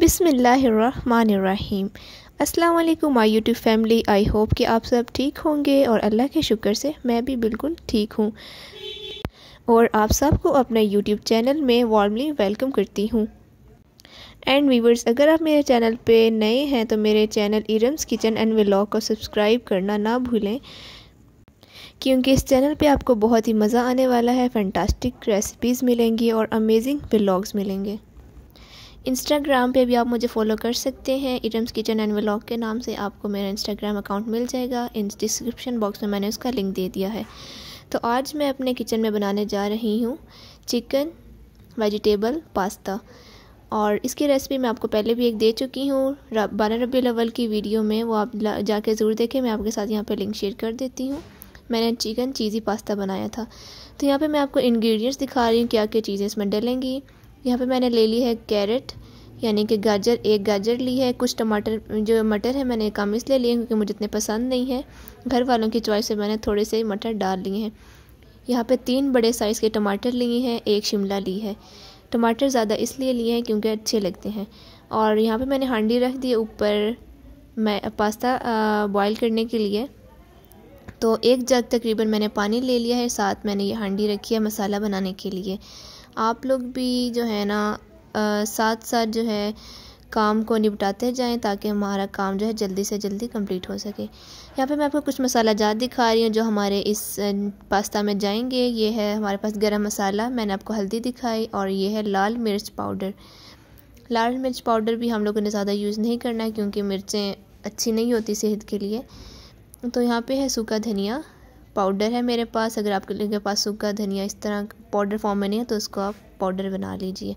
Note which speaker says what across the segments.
Speaker 1: बिसमीम अस्सलाम वालेकुम my YouTube family, I hope कि आप सब ठीक होंगे और अल्लाह के शुक्र से मैं भी बिल्कुल ठीक हूँ। और आप सबको अपने यूट्यूब चैनल में वार्मली वेलकम करती हूँ। एंड वीवर्स अगर आप मेरे चैनल पे नए हैं तो मेरे channel Iram's kitchen and vlog को सब्सक्राइब करना ना भूलें, क्योंकि इस चैनल पे आपको बहुत ही मज़ा आने वाला है, फैंटास्टिक रेसिपीज़ मिलेंगी और अमेजिंग व्लॉग्स मिलेंगे। इंस्टाग्राम पे भी आप मुझे फॉलो कर सकते हैं। इटम्स किचन एंड व्लॉग के नाम से आपको मेरा इंस्टाग्राम अकाउंट मिल जाएगा। इन डिस्क्रिप्शन बॉक्स में मैंने उसका लिंक दे दिया है। तो आज मैं अपने किचन में बनाने जा रही हूँ चिकन वेजिटेबल पास्ता और इसकी रेसिपी मैं आपको पहले भी एक दे चुकी हूँ। बारह रबी अव्वल की वीडियो में वो आप जाके ज़रूर देखें। मैं आपके साथ यहाँ पे लिंक शेयर कर देती हूँ। मैंने चिकन चीज़ी पास्ता बनाया था। तो यहाँ पे मैं आपको इंग्रेडिएंट्स दिखा रही हूँ क्या क्या चीज़ें इसमें डलेंगी। यहाँ पे मैंने ले ली है कैरेट, यानी कि गाजर, एक गाजर ली है, कुछ टमाटर, जो मटर है मैंने कम इसलिए लिए क्योंकि मुझे इतने पसंद नहीं है। घर वालों की चॉइस से मैंने थोड़े से मटर डाल लिए हैं। यहाँ पे तीन बड़े साइज़ के टमाटर लिए हैं, एक शिमला ली है। टमाटर ज़्यादा इसलिए लिए हैं क्योंकि अच्छे लगते हैं। और यहाँ पे मैंने हांडी रख दी ऊपर, मैं, पास्ता बॉईल करने के लिए। तो एक जग तकरीबन मैंने पानी ले लिया है, साथ मैंने ये हांडी रखी है मसाला बनाने के लिए। आप लोग भी जो है ना आ, साथ साथ जो है काम को निपटाते जाएँ ताकि हमारा काम जो है जल्दी से जल्दी कंप्लीट हो सके। यहाँ पे मैं आपको कुछ मसाला जात दिखा रही हूँ जो हमारे इस पास्ता में जाएँगे। ये है हमारे पास गरम मसाला मैंने आपको हल्दी दिखाई और ये है लाल मिर्च पाउडर। लाल मिर्च पाउडर भी हम लोगों ने ज़्यादा यूज़ नहीं करना है क्योंकि मिर्चें अच्छी नहीं होती सेहत के लिए। तो यहाँ पे है सूखा धनिया पाउडर है मेरे पास, अगर आपके पास सूखा धनिया इस तरह पाउडर फॉर्म में नहीं है तो उसको आप पाउडर बना लीजिए।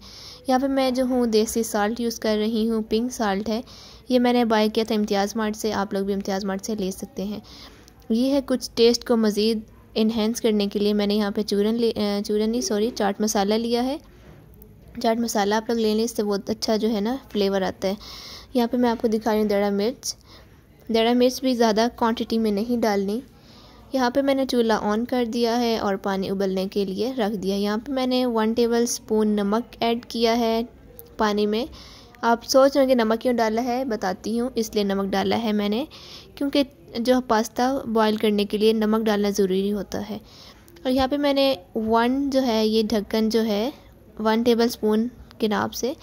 Speaker 1: यहाँ पे मैं जो हूँ, देसी साल्ट यूज़ कर रही हूँ पिंक साल्ट है। ये मैंने बाय किया था इम्तियाज़ मार्ट से, आप लोग भी इम्तियाज़ मार्ट से ले सकते हैं। ये है कुछ टेस्ट को मज़ीद इन्हेंस करने के लिए मैंने यहाँ पे चूरन ले चूरन नहीं सॉरी चाट मसाला लिया है। चाट मसाला आप लोग ले लें, इससे बहुत अच्छा जो है ना फ्लेवर आता है। यहाँ पे मैं आपको दिखा रही हूँ दड़ा मिर्च। दड़ा मिर्च भी ज़्यादा क्वांटिटी में नहीं डालनी। यहाँ पे मैंने चूल्हा ऑन कर दिया है और पानी उबलने के लिए रख दिया यहाँ पे मैंने वन टेबल स्पून नमक ऐड किया है पानी में। आप सोच रहे हैं कि नमक क्यों डाला है? बताती हूँ, इसलिए नमक डाला है मैंने। क्योंकि जो पास्ता बॉईल करने के लिए नमक डालना ज़रूरी होता है। और यहाँ पे मैंने वन जो है, ये ढक्कन जो है वन टेबल स्पून के नाप से,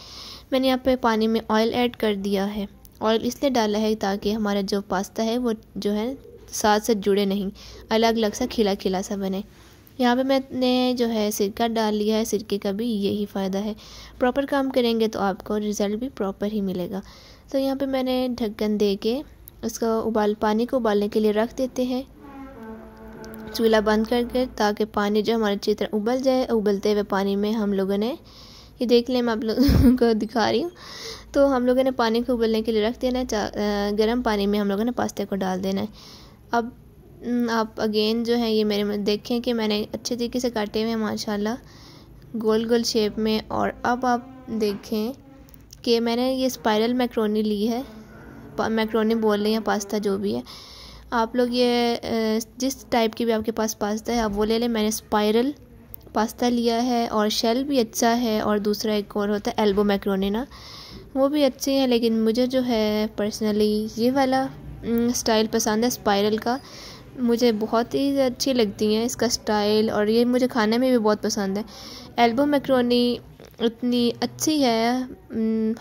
Speaker 1: मैंने यहाँ पे पानी में ऑयल ऐड कर दिया है। ऑयल इसलिए डाला है ताकि हमारा जो पास्ता है, वो जो है साथ साथ जुड़े नहीं। अलग अलग सा खिला खिला सा बने। यहाँ पे मैंने जो है सिरका डाल लिया है, सिरके का भी यही फ़ायदा है। प्रॉपर काम करेंगे तो आपको रिज़ल्ट भी प्रॉपर ही मिलेगा। तो यहाँ पे मैंने ढक्कन दे के उसका उबाल, पानी को उबालने के लिए रख देते हैं। चूल्हा बंद कर कर ताकि पानी जो हमारे अच्छी तरह उबल जाए, उबलते हुए पानी में हम लोगों ने, ये देख लें मैं आप लोगों को दिखा रही हूँ। तो हम लोगों ने पानी को उबलने के लिए रख देना है गर्म पानी में हम लोगों ने पास्ते को डाल देना है। अब आप अगेन जो है, ये मेरे देखें कि मैंने अच्छे तरीके से काटे हुए हैं, माशाल्लाह, गोल गोल शेप में, और अब आप देखें कि मैंने ये स्पाइरल मैक्रोनी ली है मैक्रोनी बोल रहे हैं पास्ता जो भी है। आप लोग ये जिस टाइप की भी आपके पास पास्ता है, आप वो ले लें। मैंने स्पाइरल पास्ता लिया है, और शेल भी अच्छा है, और दूसरा एक और होता है एल्बो मैक्रोनी ना। वो भी अच्छे हैं, लेकिन मुझे जो है पर्सनली ये वाला स्टाइल पसंद है स्पाइरल का। मुझे बहुत ही अच्छी लगती हैं इसका स्टाइल और ये मुझे खाने में भी बहुत पसंद है। एल्बो मैक्रोनी उतनी अच्छी है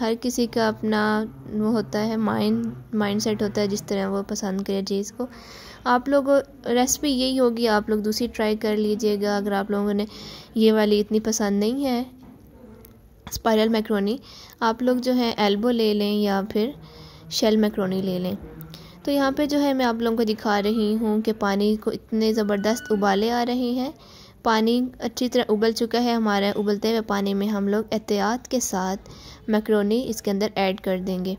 Speaker 1: हर किसी का अपना वो होता है माइंड माइंड सेट होता है जिस तरह वो पसंद करे चीज़ को। आप लोग, रेसिपी यही होगी, आप लोग दूसरी ट्राई कर लीजिएगा अगर आप लोगों ने ये वाली इतनी पसंद नहीं है। स्पाइरल मैक्रोनी, आप लोग जो है एल्बो ले लें या फिर शेल मैक्रोनी ले लें। तो यहाँ पे जो है मैं आप लोगों को दिखा रही हूँ कि पानी को इतने ज़बरदस्त उबाले आ रहे हैं। पानी अच्छी तरह उबल चुका है, हमारा उबलते हुए पानी में हम लोग एहतियात के साथ मैक्रोनी इसके अंदर ऐड कर देंगे।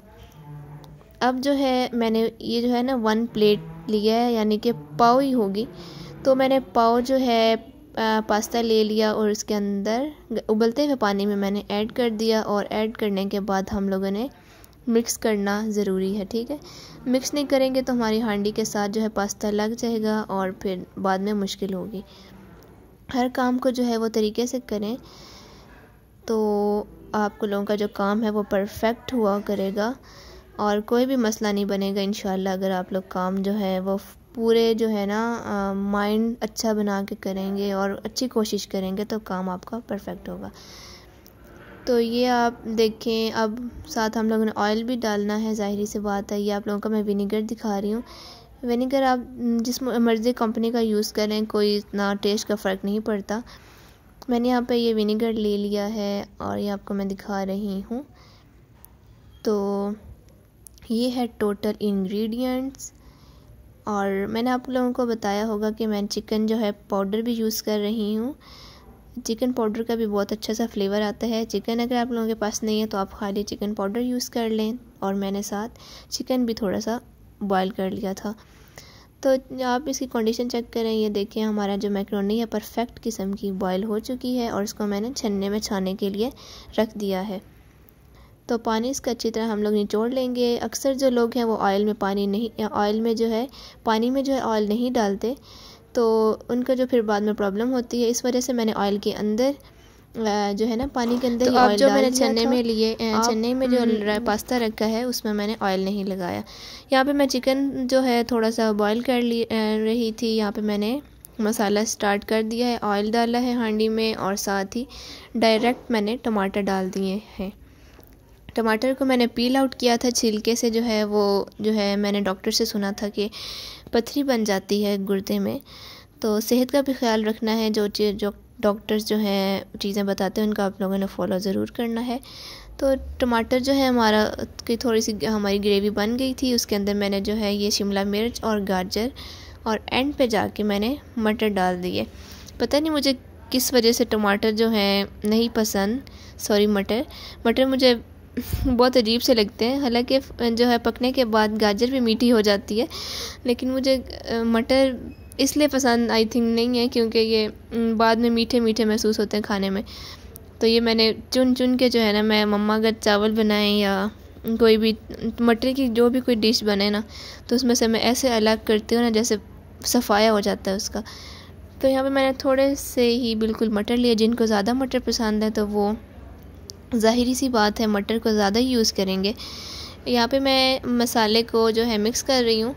Speaker 1: अब जो है मैंने ये जो है ना वन प्लेट लिया है, यानी कि पाव ही होगी। तो मैंने पाव जो है पास्ता ले लिया और उसके अंदर उबलते हुए पानी में मैंने ऐड कर दिया और ऐड करने के बाद हम लोगों ने मिक्स करना ज़रूरी है, ठीक है? मिक्स नहीं करेंगे तो हमारी हांडी के साथ जो है पास्ता लग जाएगा और फिर बाद में मुश्किल होगी। हर काम को जो है वो तरीके से करें तो आपको लोगों का जो काम है वो परफेक्ट हुआ करेगा और कोई भी मसला नहीं बनेगा इन अगर आप लोग काम जो है वो पूरे जो है ना माइंड अच्छा बना के करेंगे और अच्छी कोशिश करेंगे तो काम आपका परफेक्ट होगा। तो ये आप देखें, अब साथ हम लोगों ने ऑयल भी डालना है, ज़ाहरी से बात है, ये आप लोगों का मैं विनीगर दिखा रही हूँ। विनीगर आप जिस मर्ज़ी कंपनी का यूज़ करें, कोई इतना टेस्ट का फ़र्क नहीं पड़ता। मैंने यहाँ पे ये विनीगर ले लिया है और ये आपको मैं दिखा रही हूँ। तो ये है टोटल इंग्रेडिएंट्स और मैंने आप लोगों को बताया होगा कि मैं चिकन जो है पाउडर भी यूज़ कर रही हूँ। चिकन पाउडर का भी बहुत अच्छा सा फ्लेवर आता है। चिकन अगर आप लोगों के पास नहीं है तो आप खाली चिकन पाउडर यूज़ कर लें। और मैंने साथ चिकन भी थोड़ा सा बॉयल कर लिया था। तो आप इसकी कंडीशन चेक करें। ये देखें, हमारा जो मैक्रोनी है परफेक्ट किस्म की बॉयल हो चुकी है और इसको मैंने छन्ने में छाने के लिए रख दिया है। तो पानी इसका अच्छी तरह हम लोग निचोड़ लेंगे। अक्सर जो लोग हैं वो ऑयल में पानी नहीं ऑयल में जो है, पानी में जो है ऑयल नहीं डालते। तो उनका जो फिर बाद में प्रॉब्लम होती है इस वजह से मैंने ऑयल के अंदर जो है ना पानी के अंदर तो जो मैंने चने में लिए चने में जो हम्म, पास्ता रखा है उसमें मैंने ऑयल नहीं लगाया। यहाँ पे मैं चिकन जो है थोड़ा सा बॉईल कर ली रही थी। यहाँ पे मैंने मसाला स्टार्ट कर दिया है ऑयल डाला है हांडी में और साथ ही डायरेक्ट मैंने टमाटर डाल दिए हैं। टमाटर को मैंने पील आउट किया था, छिलके से जो है वो, जो है मैंने डॉक्टर से सुना था कि पथरी बन जाती है गुर्दे में। तो सेहत का भी ख्याल रखना है, जो चीज़, जो डॉक्टर्स जो हैं, चीज़ें बताते हैं, उनका आप लोगों ने फॉलो ज़रूर करना है। तो टमाटर जो है हमारा, की थोड़ी सी हमारी ग्रेवी बन गई थी, उसके अंदर मैंने जो है ये शिमला मिर्च और गाजर और एंड पे जाके मैंने मटर डाल दिए। पता नहीं मुझे किस वजह से टमाटर जो है नहीं पसंद सॉरी मटर। मटर मुझे बहुत अजीब से लगते हैं। हालाँकि जो है, पकने के बाद गाजर भी मीठी हो जाती है। लेकिन मुझे मटर इसलिए पसंद आई थिंक नहीं है क्योंकि ये बाद में मीठे मीठे महसूस होते हैं खाने में। तो ये मैंने चुन चुन के जो है ना, मैं मम्मा अगर चावल बनाएँ या कोई भी, मटर की जो भी कोई डिश बने ना तो उसमें से मैं ऐसे अलग करती हूँ ना, जैसे सफ़ाया हो जाता है उसका। तो यहाँ पे मैंने थोड़े से ही बिल्कुल मटर लिए, जिनको ज़्यादा मटर पसंद है तो वो ज़ाहिरी सी बात है, मटर को ज़्यादा यूज़ करेंगे। यहाँ पे मैं मसाले को जो है मिक्स कर रही हूँ।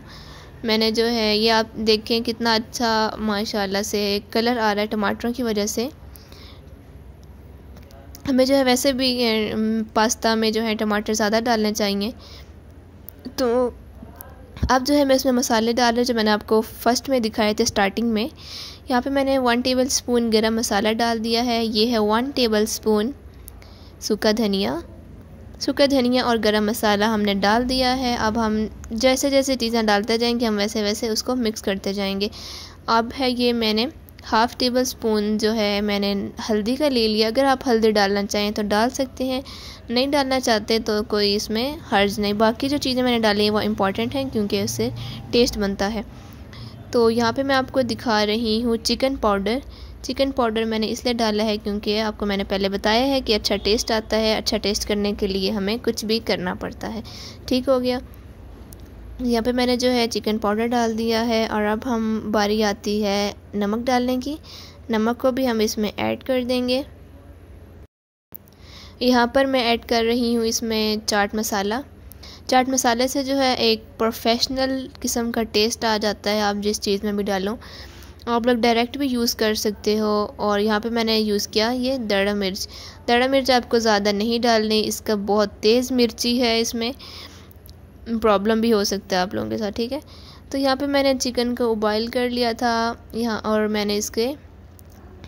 Speaker 1: मैंने जो है, ये आप देखें कितना अच्छा माशाल्लाह से कलर आ रहा है टमाटरों की वजह से। हमें जो है वैसे भी पास्ता में जो है टमाटर ज़्यादा डालने चाहिए। तो अब जो है मैं इसमें मसाले डाल रही जो मैंने आपको फ़र्स्ट में दिखाए थे स्टार्टिंग में। यहाँ पे मैंने वन टेबल स्पून गर्म मसाला डाल दिया है। ये है वन टेबल स्पून सूखा धनिया। सूखा धनिया और गरम मसाला हमने डाल दिया है। अब हम जैसे जैसे चीज़ें डालते जाएँगे, हम वैसे वैसे उसको मिक्स करते जाएँगे। अब है ये मैंने हाफ़ टेबल स्पून जो है, मैंने हल्दी का ले लिया। अगर आप हल्दी डालना चाहें तो डाल सकते हैं। नहीं डालना चाहते तो कोई इसमें हर्ज नहीं। बाकी जो चीज़ें मैंने डाली हैं वो इंपॉर्टेंट हैं क्योंकि उससे टेस्ट बनता है। तो यहाँ पे मैं आपको दिखा रही हूँ चिकन पाउडर चिकन पाउडर मैंने इसलिए डाला है क्योंकि आपको मैंने पहले बताया है कि अच्छा टेस्ट आता है अच्छा टेस्ट करने के लिए हमें कुछ भी करना पड़ता है। ठीक हो गया। यहाँ पे मैंने जो है चिकन पाउडर डाल दिया है और अब हम बारी आती है नमक डालने की। नमक को भी हम इसमें ऐड कर देंगे। यहाँ पर मैं ऐड कर रही हूँ इसमें चाट मसाला। चाट मसाले से जो है एक प्रोफेशनल किस्म का टेस्ट आ जाता है, आप जिस चीज़ में भी डालो। आप लोग डायरेक्ट भी यूज़ कर सकते हो और यहाँ पे मैंने यूज़ किया ये दड़ा मिर्च। दड़ा मिर्च आपको ज़्यादा नहीं डालनी, इसका बहुत तेज़ मिर्ची है, इसमें प्रॉब्लम भी हो सकता है आप लोगों के साथ, ठीक है? तो यहाँ पे मैंने चिकन को उबाइल कर लिया था, यहाँ और मैंने इसके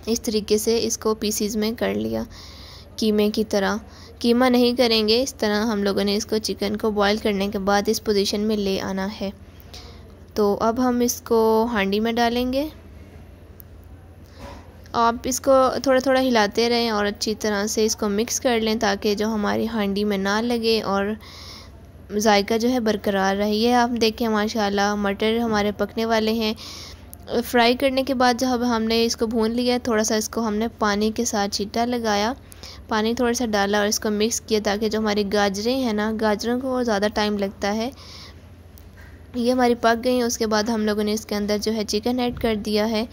Speaker 1: इस तरीके से इसको पीसीज में कर लिया, कीमे की तरह। कीमा नहीं करेंगे, इस तरह हम लोगों ने इसको चिकन को बॉईल करने के बाद इस पोजीशन में ले आना है। तो अब हम इसको हांडी में डालेंगे। आप इसको थोड़ा थोड़ा हिलाते रहें और अच्छी तरह से इसको मिक्स कर लें ताकि जो हमारी हांडी में ना लगे और जायका जो है बरकरार रहे। ये आप देखें, माशाल्लाह, मटर हमारे पकने वाले हैं। फ्राई करने के बाद जब हमने इसको भून लिया थोड़ा सा इसको हमने पानी के साथ छीटा लगाया। पानी थोड़ा सा डाला और इसको मिक्स किया ताकि जो हमारी गाजरें हैं ना, गाजरों को ज़्यादा टाइम लगता है। ये हमारी पक गई, उसके बाद हम लोगों ने इसके अंदर जो है चिकन ऐड कर दिया है।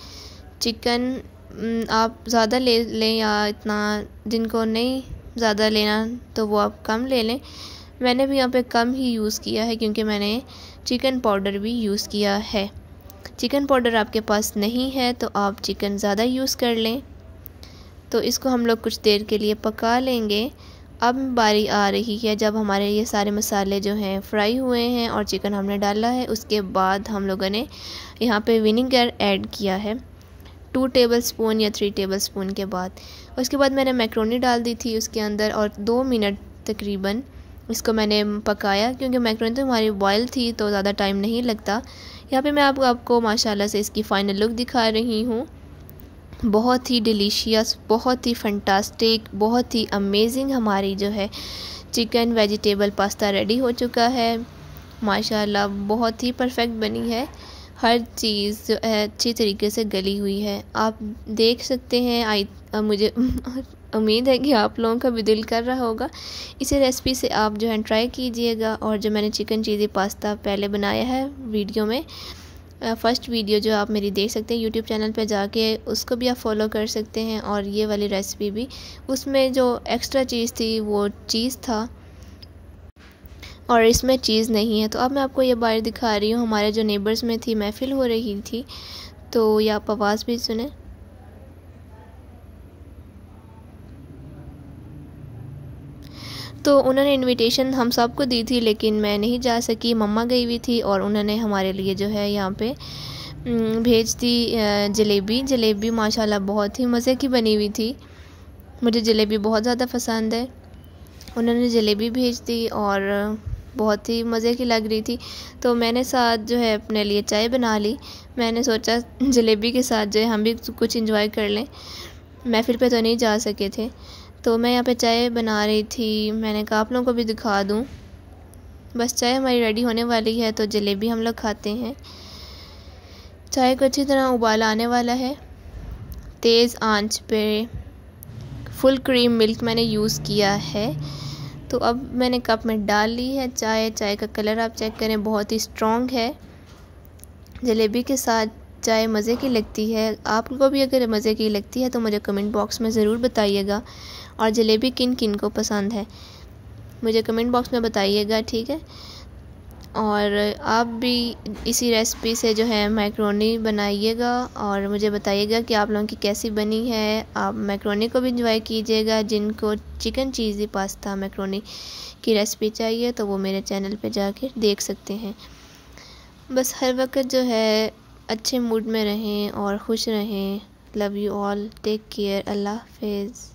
Speaker 1: चिकन आप ज़्यादा ले, लें या इतना जिनको नहीं ज़्यादा लेना तो वो आप कम ले लें। मैंने भी यहाँ पे कम ही यूज़ किया है क्योंकि मैंने चिकन पाउडर भी यूज़ किया है। चिकन पाउडर आपके पास नहीं है तो आप चिकन ज़्यादा यूज़ कर लें। तो इसको हम लोग कुछ देर के लिए पका लेंगे। अब बारी आ रही है जब हमारे ये सारे मसाले जो हैं फ्राई हुए हैं और चिकन हमने डाला है, उसके बाद हम लोगों ने यहाँ पे विनीगर ऐड किया है। टू टेबल स्पून या थ्री टेबल स्पून के बाद। उसके बाद मैंने मैक्रोनी डाल दी थी उसके अंदर और दो मिनट तकरीबन इसको मैंने पकाया, क्योंकि मैक्रोनी तो हमारी बॉयल थी तो ज़्यादा टाइम नहीं लगता। यहाँ पे मैं आपको आपको माशाल्लाह से इसकी फ़ाइनल लुक दिखा रही हूँ। बहुत ही डिलीशियस बहुत ही फंटास्टिक बहुत ही अमेजिंग हमारी जो है चिकन वेजिटेबल पास्ता रेडी हो चुका है। माशाल्लाह, बहुत ही परफेक्ट बनी है। हर चीज़ जो है, अच्छी तरीके से गली हुई है। आप देख सकते हैं, आई मुझे उम्मीद है कि आप लोगों का भी दिल कर रहा होगा। इसी रेसिपी से आप जो है ट्राई कीजिएगा और जो मैंने चिकन चीज़ी पास्ता पहले बनाया है वीडियो में फ़र्स्ट वीडियो जो आप मेरी देख सकते हैं यूट्यूब चैनल पर जाके, उसको भी आप फॉलो कर सकते हैं और ये वाली रेसिपी भी। उसमें जो एक्स्ट्रा चीज़ थी, वो चीज़ था। और इसमें चीज़ नहीं है। तो अब मैं आपको ये बाहर दिखा रही हूँ। हमारे जो नेबर्स में थी, महफिल हो रही थी तो ये आप आवाज़ भी सुने। तो उन्होंने इनविटेशन हम सबको दी थी, लेकिन मैं नहीं जा सकी। मम्मा गई हुई थी और उन्होंने हमारे लिए जो है यहाँ पे भेज दी जलेबी। जलेबी माशाल्लाह बहुत ही मज़े की बनी हुई थी। मुझे जलेबी बहुत ज़्यादा पसंद है। उन्होंने जलेबी भेज दी और बहुत ही मज़े की लग रही थी। तो मैंने साथ जो है अपने लिए चाय बना ली। मैंने सोचा जलेबी के साथ जो है हम भी कुछ इंजॉय कर लें। महफिल पे तो नहीं जा सके थे। तो मैं यहाँ पे चाय बना रही थी। मैंने कहा आप लोगों को भी दिखा दूँ। बस चाय हमारी रेडी होने वाली है तो जलेबी हम लोग खाते हैं। चाय को अच्छी तरह उबाल आने वाला है। तेज़ आँच पे फुल क्रीम मिल्क मैंने यूज़ किया है। तो अब मैंने कप में डाल ली है। चाय चाय का कलर आप चेक करें, बहुत ही स्ट्रॉन्ग है। जलेबी के साथ चाय मज़े की लगती है। आपको भी अगर मज़े की लगती है तो मुझे कमेंट बॉक्स में ज़रूर बताइएगा। और जलेबी किन किन को पसंद है? मुझे कमेंट बॉक्स में बताइएगा, ठीक है? और आप भी इसी रेसिपी से जो है मैक्रोनी बनाइएगा और मुझे बताइएगा कि आप लोगों की कैसी बनी है। आप मैक्रोनी को भी इंजॉय कीजिएगा। जिनको चिकन चीज़ी पास्ता मैक्रोनी की रेसिपी चाहिए तो वो मेरे चैनल पे जाके देख सकते हैं। बस हर वक्त जो है अच्छे मूड में रहें और खुश रहें। Love you all take care अल्लाह हाफिज़।